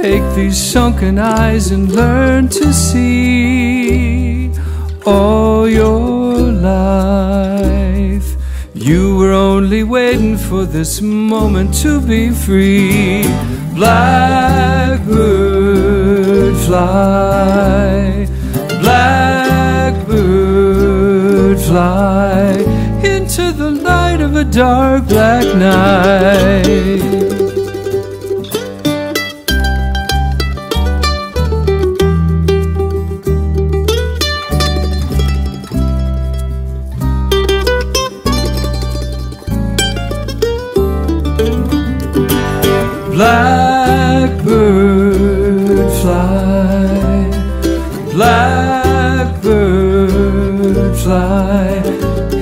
Take these sunken eyes and learn to see all your life. You were only waiting for this moment to be free. Blackbird fly, blackbird fly into the light of a dark black night. Blackbird fly, blackbird fly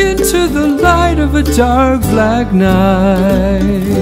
into the light of a dark black night.